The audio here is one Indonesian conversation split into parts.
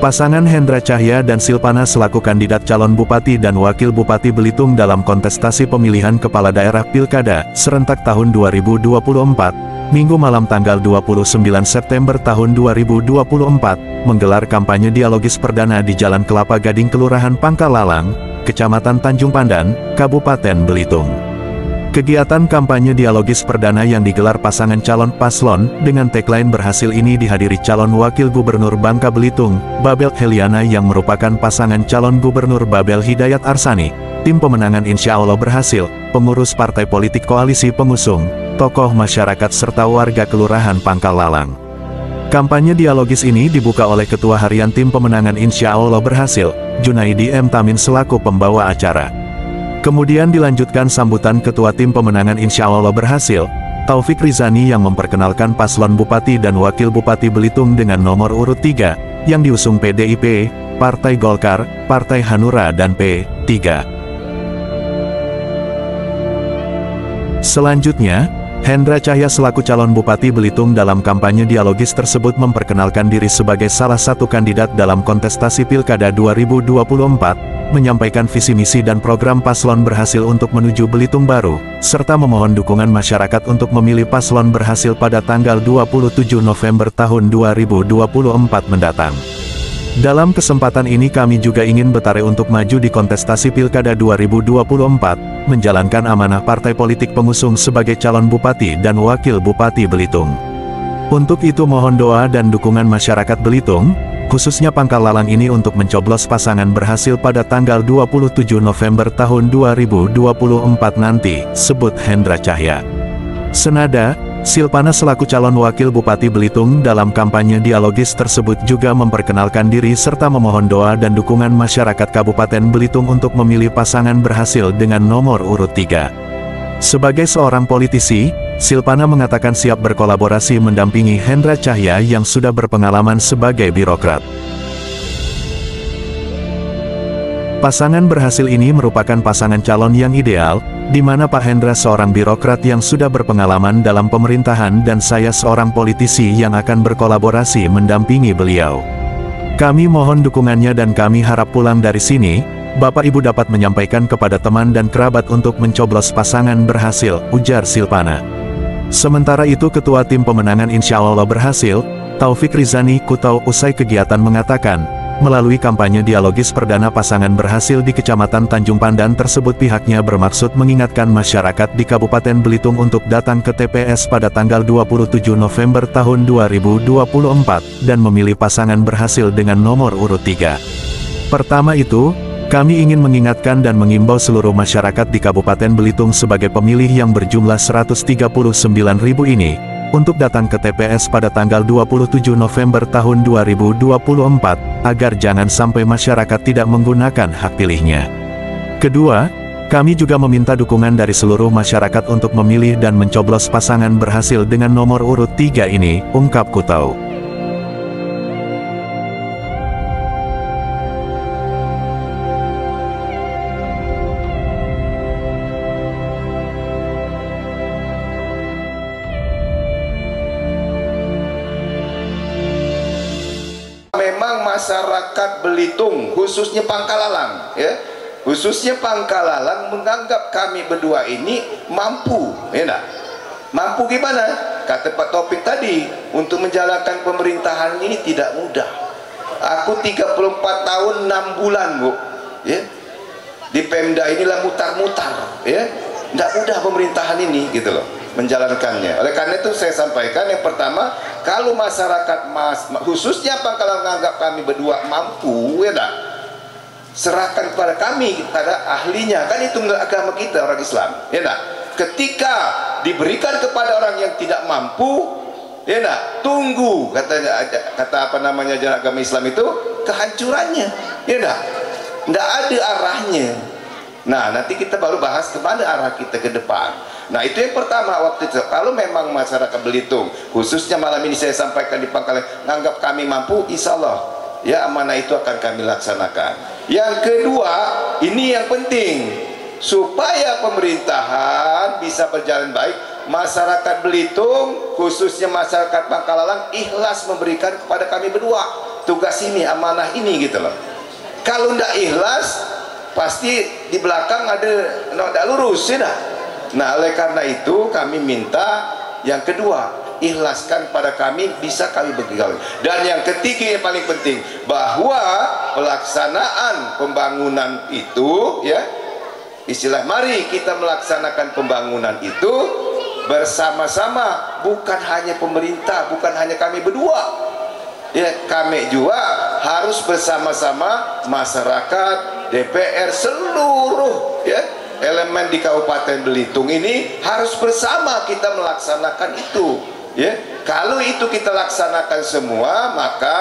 Pasangan Hendra Cahya dan Silpana selaku kandidat calon Bupati dan Wakil Bupati Belitung dalam kontestasi pemilihan Kepala Daerah Pilkada serentak tahun 2024, Minggu malam tanggal 29 September tahun 2024, menggelar kampanye dialogis perdana di Jalan Kelapa Gading Kelurahan Pangkalalang, Kecamatan Tanjung Pandan, Kabupaten Belitung. Kegiatan kampanye dialogis perdana yang digelar pasangan calon paslon dengan tagline berhasil ini dihadiri calon wakil gubernur Bangka Belitung, Babel Heliana yang merupakan pasangan calon gubernur Babel Hidayat Arsani. Tim pemenangan insya Allah berhasil, pengurus partai politik koalisi pengusung, tokoh masyarakat serta warga kelurahan Pangkal Lalang. Kampanye dialogis ini dibuka oleh Ketua Harian Tim Pemenangan Insya Allah Berhasil, Junaidi M. Tamin selaku pembawa acara. Kemudian dilanjutkan sambutan Ketua Tim Pemenangan Insya Allah Berhasil, Taufik Rizani yang memperkenalkan paslon Bupati dan Wakil Bupati Belitung dengan nomor urut 3, yang diusung PDIP, Partai Golkar, Partai Hanura dan P3. Selanjutnya, Hendra Cahya selaku calon Bupati Belitung dalam kampanye dialogis tersebut memperkenalkan diri sebagai salah satu kandidat dalam kontestasi Pilkada 2024, menyampaikan visi misi dan program paslon berhasil untuk menuju Belitung Baru, serta memohon dukungan masyarakat untuk memilih paslon berhasil pada tanggal 27 November tahun 2024 mendatang. Dalam kesempatan ini kami juga ingin Betare untuk maju di kontestasi Pilkada 2024, menjalankan amanah partai politik pengusung sebagai calon Bupati dan Wakil Bupati Belitung. Untuk itu mohon doa dan dukungan masyarakat Belitung, khususnya Pangkal Lalang ini untuk mencoblos pasangan berhasil pada tanggal 27 November tahun 2024 nanti, sebut Hendra Cahya. Senada, Silpana selaku calon wakil Bupati Belitung dalam kampanye dialogis tersebut juga memperkenalkan diri serta memohon doa dan dukungan masyarakat Kabupaten Belitung untuk memilih pasangan berhasil dengan nomor urut 3. Sebagai seorang politisi, Silpana mengatakan siap berkolaborasi mendampingi Hendra Cahya yang sudah berpengalaman sebagai birokrat. Pasangan berhasil ini merupakan pasangan calon yang ideal, di mana Pak Hendra seorang birokrat yang sudah berpengalaman dalam pemerintahan dan saya seorang politisi yang akan berkolaborasi mendampingi beliau. Kami mohon dukungannya dan kami harap pulang dari sini, Bapak Ibu dapat menyampaikan kepada teman dan kerabat untuk mencoblos pasangan berhasil, ujar Silpana. Sementara itu Ketua Tim Pemenangan Insya Allah berhasil, Taufik Rizani Kutau usai kegiatan mengatakan, Melalui kampanye dialogis perdana pasangan berhasil di Kecamatan Tanjung Pandan tersebut pihaknya bermaksud mengingatkan masyarakat di Kabupaten Belitung untuk datang ke TPS pada tanggal 27 November tahun 2024 dan memilih pasangan berhasil dengan nomor urut 3. Pertama itu, kami ingin mengingatkan dan mengimbau seluruh masyarakat di Kabupaten Belitung sebagai pemilih yang berjumlah 139 ribu ini, untuk datang ke TPS pada tanggal 27 November tahun 2024, agar jangan sampai masyarakat tidak menggunakan hak pilihnya. Kedua, kami juga meminta dukungan dari seluruh masyarakat untuk memilih dan mencoblos pasangan berhasil dengan nomor urut 3 ini, ungkap Kutau. Masyarakat Belitung, khususnya Pangkalalang, ya, khususnya Pangkalalang menganggap kami berdua ini mampu, ya nak? Mampu gimana? Kata Pak Topik tadi, untuk menjalankan pemerintahan ini tidak mudah. Aku 34 tahun 6 bulan, Bu. Ya. Di Pemda inilah mutar-mutar, ya. Tidak mudah pemerintahan ini, gitu loh menjalankannya. Oleh karena itu saya sampaikan yang pertama, kalau masyarakat mas, khususnya Pangkalan menganggap kami berdua mampu, ya tak? Serahkan kepada kami, kepada ahlinya. Kan itu agama kita orang Islam, ya tak? Ketika diberikan kepada orang yang tidak mampu, ya tak? Tunggu katanya kata apa namanya jalan agama Islam itu kehancurannya, ya tak? Tidak ada arahnya. Nah, nanti kita baru bahas ke mana arah kita ke depan. Nah itu yang pertama waktu itu. Kalau memang masyarakat Belitung khususnya malam ini saya sampaikan di Pangkalan menganggap kami mampu insya Allah ya amanah itu akan kami laksanakan. Yang kedua ini yang penting. Supaya pemerintahan bisa berjalan baik masyarakat Belitung khususnya masyarakat Pangkalalang ikhlas memberikan kepada kami berdua tugas ini amanah ini gitu loh. Kalau ndak ikhlas pasti di belakang ada ndak lurus ya nah? nah oleh karena itu kami minta yang kedua ikhlaskan pada kami bisa kami bergaul dan yang ketiga yang paling penting bahwa pelaksanaan pembangunan itu ya istilah mari kita melaksanakan pembangunan itu bersama-sama bukan hanya pemerintah bukan hanya kami berdua ya kami juga harus bersama-sama masyarakat DPR seluruh ya elemen di Kabupaten Belitung ini harus bersama kita melaksanakan itu ya. Kalau itu kita laksanakan semua maka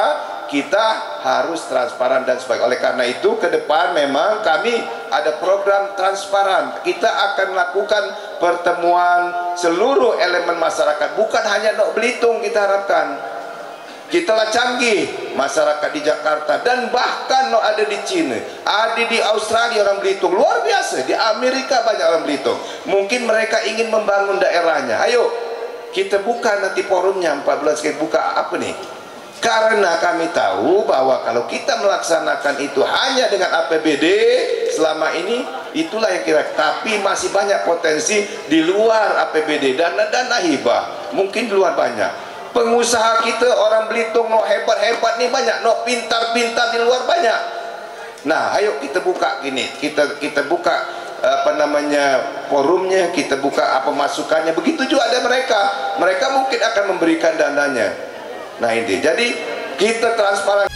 kita harus transparan dan sebagainya. Oleh karena itu ke depan memang kami ada program transparan. Kita akan melakukan pertemuan seluruh elemen masyarakat. Bukan hanya Nok Belitung kita harapkan kita lah canggih masyarakat di Jakarta dan bahkan no ada di Cina. Ada di Australia orang Belitung. Luar biasa. Di Amerika banyak orang Belitung. Mungkin mereka ingin membangun daerahnya. Ayo kita buka nanti forumnya 4 bulan sekali buka apa nih? Karena kami tahu bahwa kalau kita melaksanakan itu hanya dengan APBD selama ini itulah yang kira tapi masih banyak potensi di luar APBD dana dana hibah. Mungkin di luar banyak pengusaha kita orang Belitung no hebat-hebat nih banyak no pintar-pintar di luar banyak. Nah ayo kita buka gini. Kita kita buka apa namanya forumnya kita buka apa masukannya. Begitu juga ada mereka. Mereka mungkin akan memberikan dananya. Nah ini jadi kita transparan